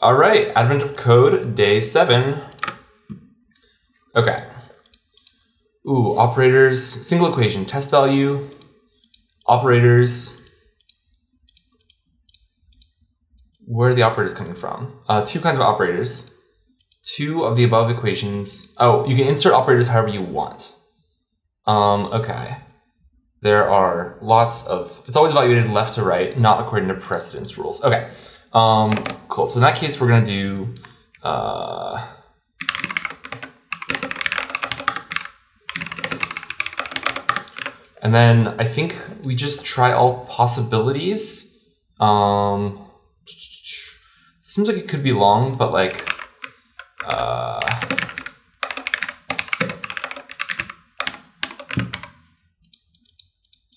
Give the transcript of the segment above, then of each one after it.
All right, Advent of Code, day seven. Okay. Ooh, operators, single equation, test value, operators. Where are the operators coming from? Uh, two kinds of operators. Two of the above equations. Oh, you can insert operators however you want. Um, okay. There are lots of, it's always evaluated left to right, not according to precedence rules. Okay. Um, cool. So in that case, we're going to do. Uh, and then I think we just try all possibilities. Um, seems like it could be long, but like. Uh,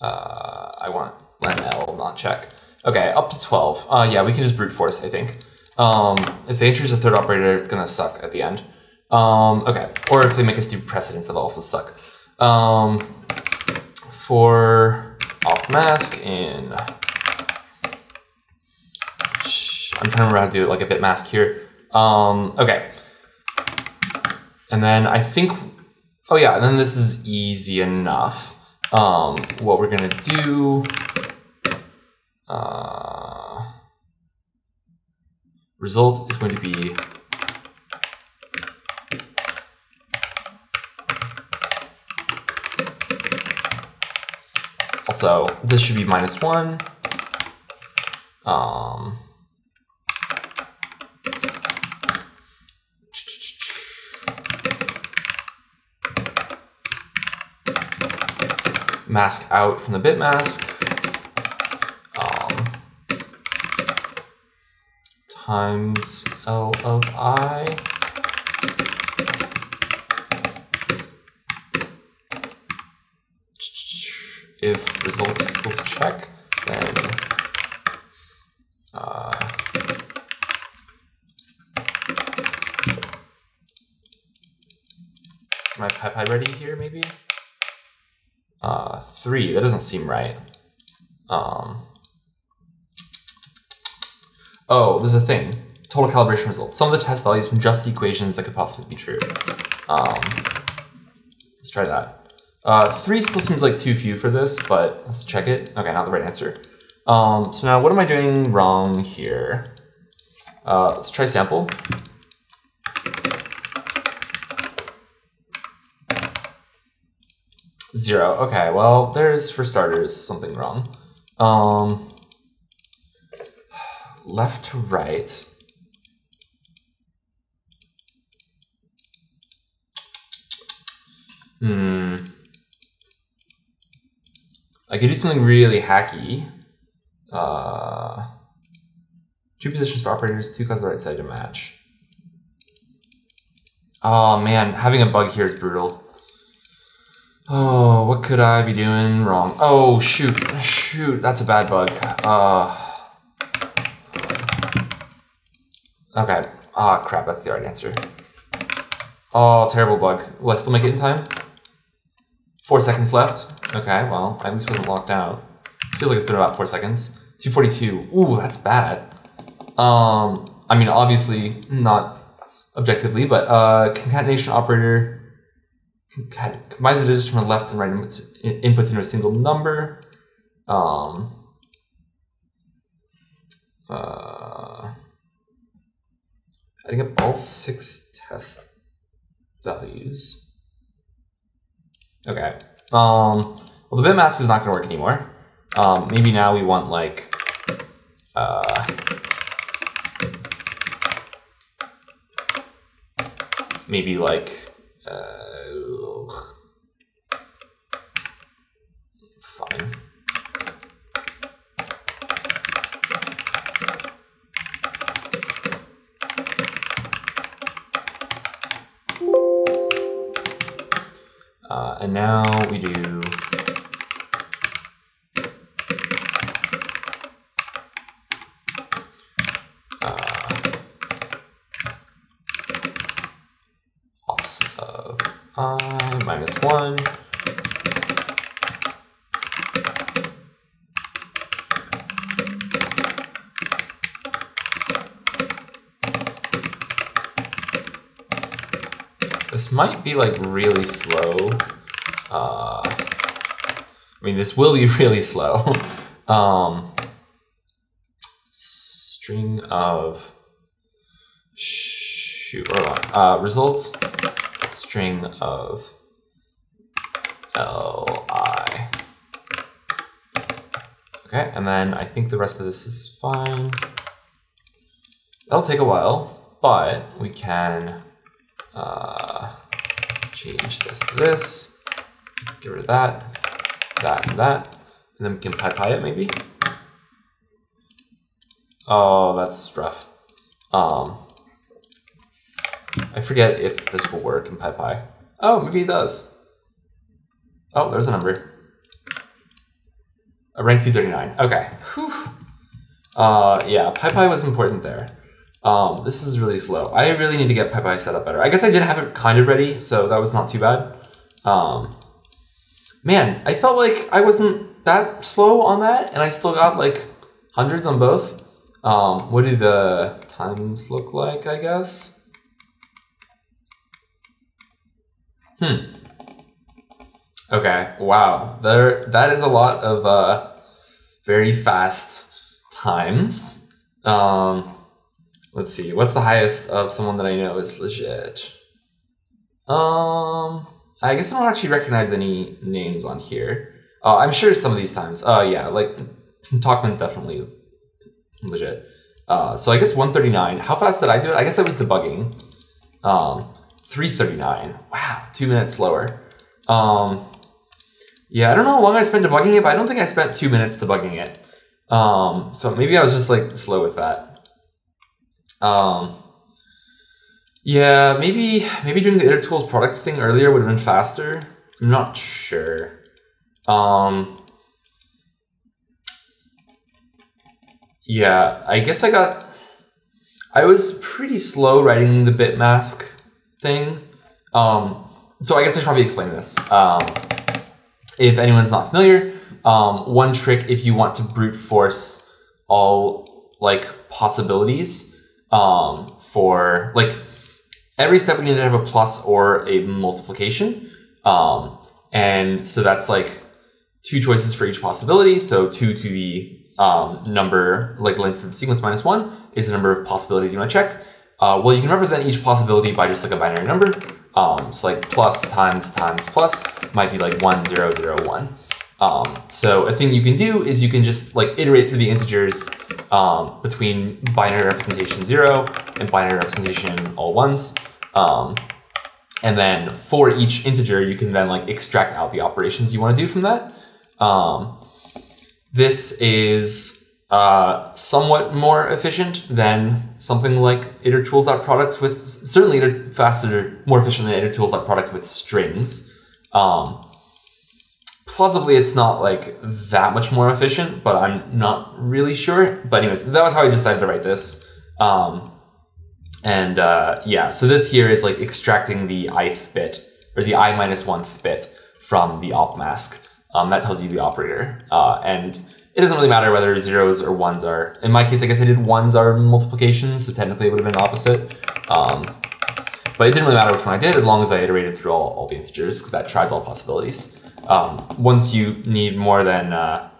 uh, I want len L, not check. Okay, up to 12. Uh, yeah, we can just brute force, I think. Um, if they introduce a third operator, it's gonna suck at the end. Um, okay, or if they make us do precedence, that'll also suck. Um, for op mask in, I'm trying to remember how to do it like a bit mask here. Um, okay, and then I think, oh yeah, and then this is easy enough. Um, what we're gonna do uh, result is going to be also this should be minus one. Um, mask out from the bit mask times L of I. If result equals check, then uh, my PyPy ready here, maybe? Uh, three, that doesn't seem right. Um, oh, there's a thing. Total calibration results. Some of the test values from just the equations that could possibly be true. Um, let's try that. Uh, three still seems like too few for this, but let's check it. Okay, not the right answer. Um, so now what am I doing wrong here? Uh, let's try sample. Zero. Okay, well, there's, for starters, something wrong. Um, left to right. Hmm. I could do something really hacky. Uh, two positions for operators, two cause the right side to match. Oh man, having a bug here is brutal. Oh, what could I be doing wrong? Oh, shoot, shoot, that's a bad bug. Uh, Okay. Ah, oh, crap, that's the right answer. Oh, terrible bug. Will I still make it in time? Four seconds left. Okay, well, at least wasn't locked out. Feels like it's been about four seconds. 242. Ooh, that's bad. Um, I mean, obviously, not objectively, but uh, concatenation operator combines the digits from the left and right inputs, inputs into a single number. Um, uh, adding up all six test values. Okay. Um, well, the bit mask is not going to work anymore. Um, maybe now we want like, uh, maybe like, uh, fine. and now we do uh, ops of i minus 1 This might be like really slow. I mean, this will be really slow. um, string of shoot uh, results string of li. Okay, and then I think the rest of this is fine. That'll take a while, but we can uh, change this to this, get rid of that, that, and that, and then we can PyPy it maybe. Oh, that's rough. Um, I forget if this will work in PyPy. Oh, maybe it does. Oh, there's a number. A rank 239. Okay. Whew. Uh, yeah, PyPy was important there. Um, this is really slow. I really need to get PyPy set up better. I guess I did have it kind of ready, so that was not too bad. Um, man, I felt like I wasn't that slow on that, and I still got like hundreds on both. Um, what do the times look like, I guess? Hmm. Okay, wow. There that is a lot of uh, very fast times. Um, let's see. What's the highest of someone that I know is legit? Um, I guess I don't actually recognize any names on here. Uh, I'm sure some of these times. Uh, yeah, like Tockman's definitely legit. Uh, so I guess 139. How fast did I do it? I guess I was debugging. Um, 339. Wow, two minutes slower. Um, yeah, I don't know how long I spent debugging it, but I don't think I spent two minutes debugging it. Um, so maybe I was just like slow with that. Um, yeah, maybe maybe doing the itertools product thing earlier would have been faster. I'm not sure. Um, yeah, I guess I got. I was pretty slow writing the bit mask thing. Um, so I guess I should probably explain this. Um, if anyone's not familiar, um, one trick if you want to brute force all like possibilities um, for like every step we need to have a plus or a multiplication. Um, and so that's like two choices for each possibility. So two to the um, number, like length of the sequence minus one is the number of possibilities you want to check. Uh, well, you can represent each possibility by just like a binary number. Um, so like plus times times plus might be like one, zero, zero, one. Um, so a thing you can do is you can just like iterate through the integers um, between binary representation zero and binary representation all ones. Um, and then for each integer, you can then like extract out the operations you want to do from that. Um, this is uh, somewhat more efficient than something like itertools.products with certainly faster, more efficient than itertools.products with strings. Um, plausibly, it's not like that much more efficient, but I'm not really sure. But anyways, that was how I decided to write this. Um, and uh, yeah, so this here is like extracting the ith bit or the i minus one bit from the op mask. Um, that tells you the operator. Uh, and it doesn't really matter whether zeros or ones are. In my case, I guess I did ones are multiplications, so technically it would have been opposite. Um, but it didn't really matter which one I did as long as I iterated through all, all the integers because that tries all possibilities. Um, once you need more than uh,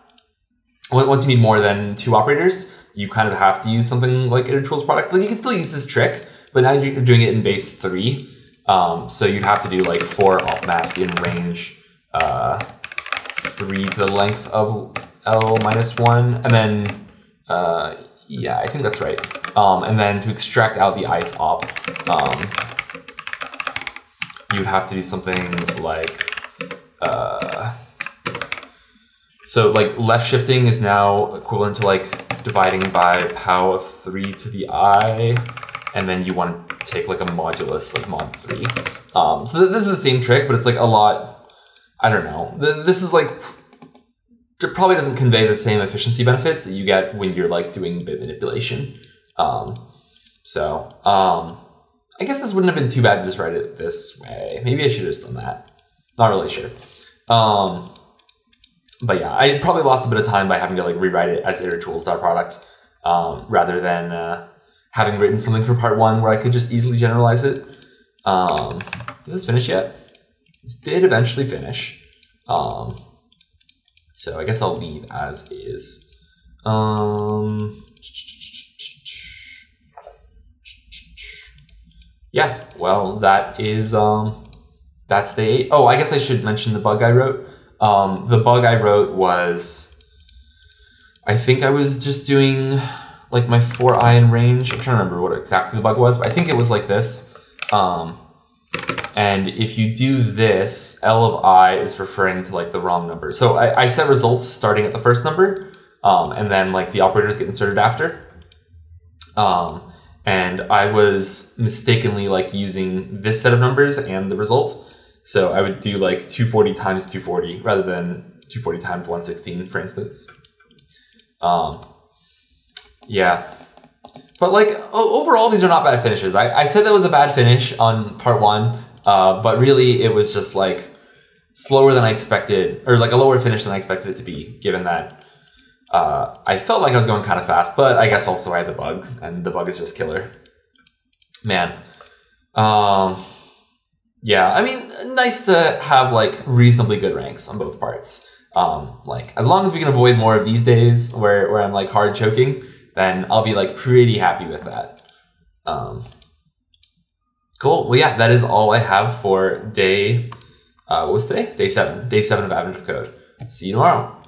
once you need more than two operators, you kind of have to use something like itertools product. Like you can still use this trick, but now you're doing it in base three. Um, so you'd have to do like for op mask in range uh, three to the length of L minus one, and then, uh, yeah, I think that's right. Um, and then to extract out the ith op, um, you'd have to do something like, uh, so like left shifting is now equivalent to like dividing by pow of three to the i, and then you want to take like a modulus, like mod three. Um, so th this is the same trick, but it's like a lot, I don't know. Th this is like it probably doesn't convey the same efficiency benefits that you get when you're like doing bit manipulation. Um, so um, I guess this wouldn't have been too bad to just write it this way. Maybe I should have just done that. Not really sure. Um, but yeah, I probably lost a bit of time by having to like rewrite it as itertools.product um, rather than uh, having written something for part one where I could just easily generalize it. Um, did this finish yet? This did eventually finish. Um, so I guess I'll leave as is. Um, yeah, well, that is um, that's day eight. Oh, I guess I should mention the bug I wrote. Um, the bug I wrote was, I think I was just doing like my four ion range. I'm trying to remember what exactly the bug was, but I think it was like this. Um, and if you do this, L of I is referring to like the wrong number. So I, I set results starting at the first number, um, and then like the operators get inserted after. Um, and I was mistakenly like using this set of numbers and the results. So I would do like 240 times 240 rather than 240 times 116, for instance. Um, yeah. But like overall, these are not bad finishes. I, I said that was a bad finish on part one, uh, but really it was just like slower than I expected, or like a lower finish than I expected it to be, given that uh, I felt like I was going kind of fast, but I guess also I had the bug, and the bug is just killer. Man. Um, yeah, I mean, nice to have like reasonably good ranks on both parts. Um, like as long as we can avoid more of these days where, where I'm like hard choking, then I'll be like pretty happy with that. Um, cool. Well, yeah, that is all I have for day. Uh, what was today? Day seven. Day seven of Advent of Code. See you tomorrow.